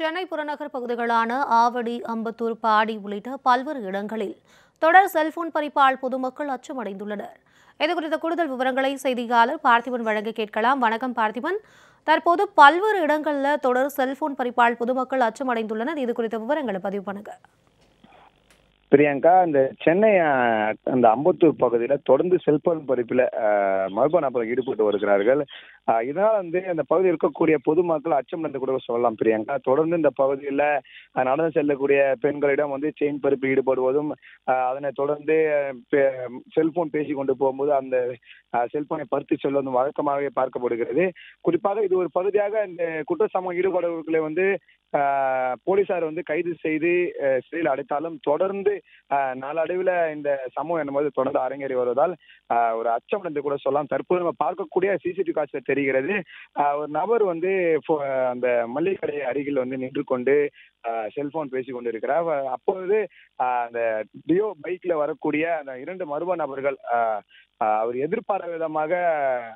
சென்னை புறநகர் பகுதிகளான ஆவடி அம்பத்தூர் பாடி உள்ளிட்ட பல்வேறு இடங்களில் தொடர் செல்போன் பறிப்பால் பொதுமக்கள் அச்சமடைந்துள்ளனர். இதுகுறித்த கூடுதல் விவரங்களை செய்தியாளர் பார்த்திபன் வழங்க கேட்கலாம். வணக்கம் பார்த்திபன். தற்போது பல்வேறு இடங்களில் தொடர் செல்போன் பறிப்பால் பொதுமக்கள் அச்சமடைந்துள்ளனர். இது குறித்த விவரங்களை பதிவு பண்ணுங்க. பிரியங்கா இந்த சென்னை அந்த அம்பத்தூர் பகுதியில் தொடர்ந்து செல்போன் பறிப்பில் மர்ம நபர்கள் ஈடுபட்டு வருகிறார்கள். இதனால வந்து அந்த பகுதியில் இருக்கக்கூடிய பொதுமக்கள் அச்சம் நடந்து கூட சொல்லலாம் பிரியங்கா. தொடர்ந்து இந்த பகுதியில் நடந்து செல்லக்கூடிய பெண்களிடம் வந்து செயின் பருப்பு ஈடுபடுவதும் அதனை தொடர்ந்து செல்போன் பேசி கொண்டு போகும்போது அந்த செல்போனை பறித்து செல்வதும் வழக்கமாகவே பார்க்கப்படுகிறது. குறிப்பாக இது ஒரு பகுதியாக இந்த குற்ற சமூகம் ஈடுபடுவர்களை வந்து போலீசார் வந்து கைது செய்து சிறையில் அடைத்தாலும் தொடர்ந்து நாளடைவில் இந்த சமூகம் என்பது தொடர்ந்து அரங்கேறி வருவதால் ஒரு அச்சம் என்று கூட சொல்லலாம். தற்போது நம்ம பார்க்கக்கூடிய சிசிடிவி காட்சியில் தெரியும். அஹ், ஒரு நபர் வந்து அந்த மல்லிகை கடை அருகில் வந்து நின்று கொண்டு செல்போன் பேசி கொண்டிருக்கிறார் அப்பொழுது அந்த டியோ பைக்ல வரக்கூடிய அந்த இரண்டு மர்ம நபர்கள் அவர் எதிர்பாராத விதமாக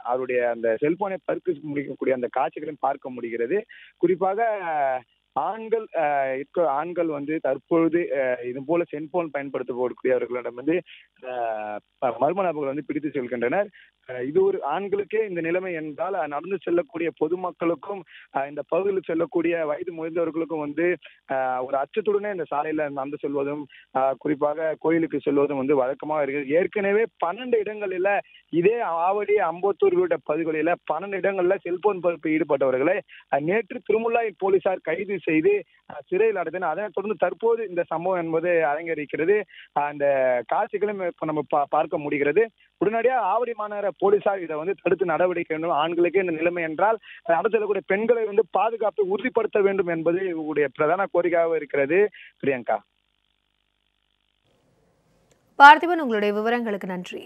அவருடைய அந்த செல்போனை பறித்து முடிக்கக்கூடிய அந்த காட்சிகளையும் பார்க்க முடிகிறது. குறிப்பாக ஆண்கள் இருக்க ஆண்கள் வந்து தற்பொழுது இது போல செல்போன் பயன்படுத்தக்கூடியவர்களிடம் வந்து மர்ம நபர்கள் வந்து பிடித்து செல்கின்றனர். இது ஒரு ஆண்களுக்கே இந்த நிலைமை என்றால் நடந்து செல்லக்கூடிய பொதுமக்களுக்கும் இந்த பகுதியில் செல்லக்கூடிய வயது முதிர்ந்தவர்களுக்கும் வந்து ஒரு அச்சத்துடனே இந்த சாலையில நடந்து செல்வதும் குறிப்பாக கோயிலுக்கு செல்வதும் வந்து வழக்கமாக இருக்குது. ஏற்கனவே பன்னெண்டு இடங்களில் இதே ஆவடி அம்பத்தூர் உள்ளிட்ட பகுதிகளில் பன்னெண்டு இடங்களில் செல்போன் பருப்பு ஈடுபட்டவர்களை நேற்று திருமுல்லாய் போலீசார் கைது செய்து சிறையில் அடைத்தனர் அதனைத் தொடர்ந்து தற்போது இந்த சம்பவம் என்பது அரங்கேறிக்கிறது அந்த காட்சிகளும் இப்போ நம்ம பார்க்க முடிகிறது. உடனடியாக ஆவடி மாநகர போலீசார் இதை வந்து தடுத்து நடவடிக்கை வேண்டும். ஆண்களுக்கு இந்த நிலைமை என்றால் நடந்து செல்லக்கூடிய பெண்களை வந்து பாதுகாப்பு உறுதிப்படுத்த வேண்டும் என்பது இவருடைய பிரதான கோரிக்கையாக இருக்கிறது. பிரியங்கா. பார்த்திபன் உங்களுடைய விவரங்களுக்கு நன்றி.